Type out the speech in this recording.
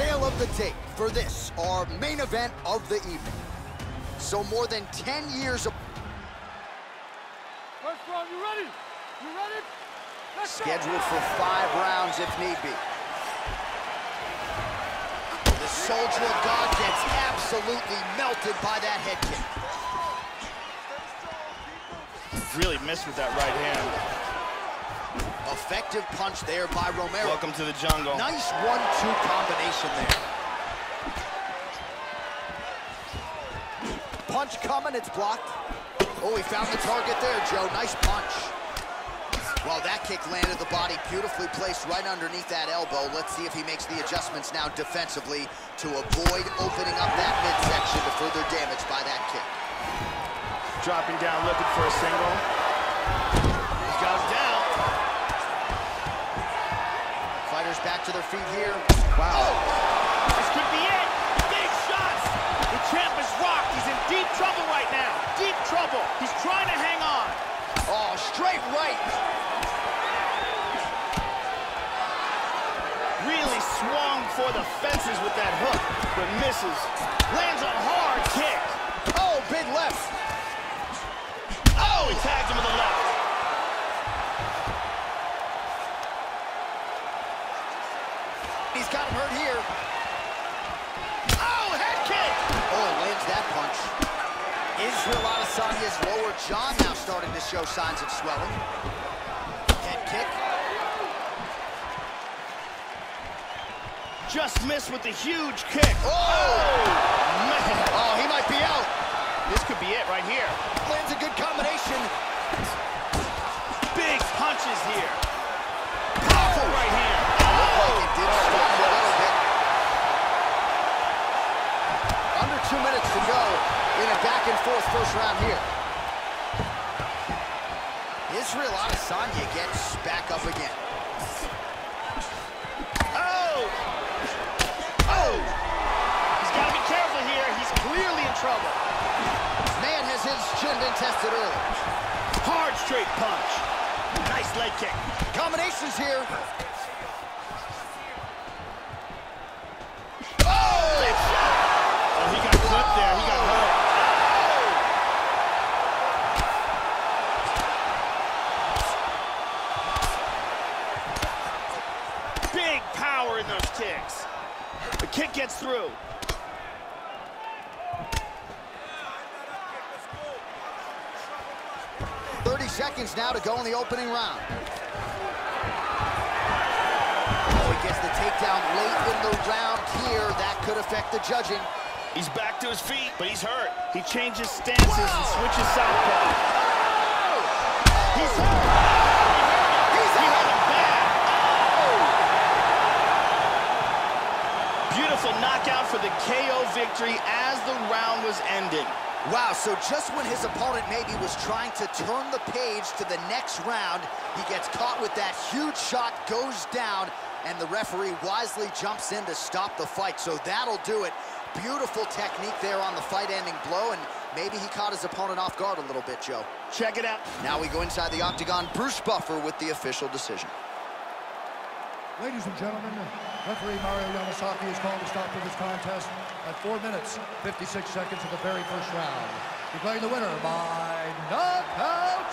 tale of the tape for this, our main event of the evening. So more than 10 years of... First round, you ready? You ready? Let's Scheduled for five rounds if need be. The Soldier of God gets absolutely melted by that head kick. Really missed with that right hand. Effective punch there by Romero. Welcome to the jungle. Nice one-two combination there. Punch coming, it's blocked. Oh, he found the target there, Joe. Nice punch. Well, that kick landed the body beautifully placed right underneath that elbow. Let's see if he makes the adjustments now defensively to avoid opening up that midsection to further damage by that kick. Dropping down, looking for a single. Fighters back to their feet here. Wow. Oh! This could be it. Big shots. The champ is rocked. He's in deep trouble right now. Deep trouble. He's trying to hang on. Oh, straight right. Really swung for the fences with that hook, but misses. Lands a hard kick. Oh, big left. Oh, he tags him with a left. He's got him hurt here. Oh, head kick. Oh, lands that punch. Israel Adesanya's lower jaw now starting to show signs of swelling. Head kick. Just missed with the huge kick. Oh! man. Oh, he might be out. This could be it right here. Lands a good combination. Big punches here. Powerful right hand. Looked like it did stop a little bit. Under two minutes to go in a forth first round here. Israel Adesanya gets back up again. Oh! Oh! He's got to be careful here. He's clearly in trouble. Man has his chin been tested early. Hard straight punch. Nice leg kick. Combinations here. Big shot. Oh, he got clipped there. He got hurt. Big power in those kicks. The kick gets through. Thirty seconds now to go in the opening round. Oh, he gets the takedown late in the round here. That could affect the judging. He's back to his feet, but he's hurt. He changes stances and switches southpaw. He's hurt. He's He out. hurt him bad. Beautiful knockout for the KO victory as the round was ending. Wow, so just when his opponent maybe was trying to turn the page to the next round, he gets caught with that huge shot, goes down, and the referee wisely jumps in to stop the fight. So that'll do it. Beautiful technique there on the fight-ending blow, and maybe he caught his opponent off guard a little bit, Joe. Check it out. Now we go inside the octagon. Bruce Buffer with the official decision. Ladies and gentlemen, referee Mario Yamasaki has called a stop to this contest at 4 minutes, 56 seconds of the very first round. Declaring the winner by knockout.